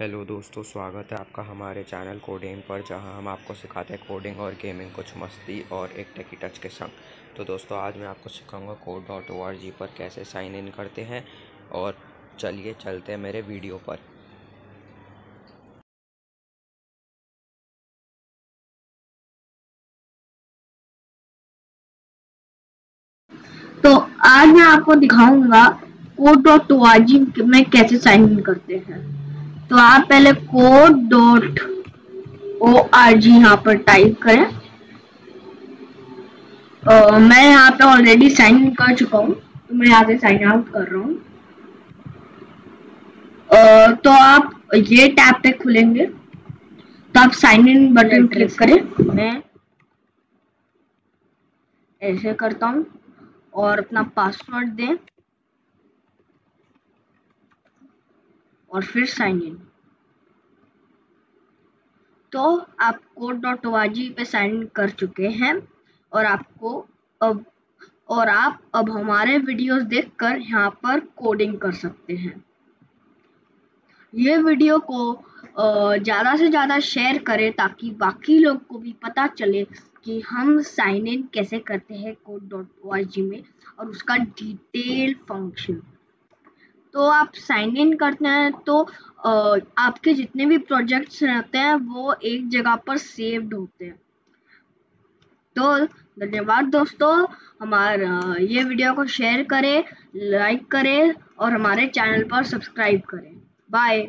Hello दोस्तों, स्वागत है आपका हमारे चैनल कोडिंग पर, जहाँ हम आपको सिखाते हैं कोडिंग और गेमिंग कुछ मस्ती और एक टेकी टच के संग। तो दोस्तों, आज मैं आपको सिखाऊँगा कोड डॉट ओ पर कैसे साइन इन करते हैं और चलिए चलते हैं मेरे वीडियो पर। तो आज मैं आपको दिखाऊँगा कोड डॉट ओ में कैसे साइन इन करते हैं। तो आप पहले code dot O R G यहाँ पर टाइप करें। uh, मैं यहाँ पे ऑलरेडी साइन इन कर चुका हूँ। तो मैं यहाँ से साइन आउट कर रहा हूँ। uh, तो आप ये टैब पे खुलेंगे। तो आप साइन इन बटन क्लिक करें। मैं ऐसे करता हूँ और अपना पासवर्ड दें। और फिर साइन इन तो आप कोड डॉट ओ पे साइन इन कर चुके हैं और आपको अब, और आप अब हमारे वीडियोस देखकर यहाँ पर कोडिंग कर सकते हैं। ये वीडियो को ज़्यादा से ज़्यादा शेयर करें ताकि बाकी लोग को भी पता चले कि हम साइन इन कैसे करते हैं कोड डॉट ओ में और उसका डिटेल फ़ंक्शन तो आप साइन इन करते हैं तो आपके जितने भी प्रोजेक्ट्स रहते हैं, वो एक जगह पर सेव्ड होते हैं। तो धन्यवाद दोस्तों, हमारा ये वीडियो को शेयर करें लाइक करें, और हमारे चैनल पर सब्सक्राइब करें। बाय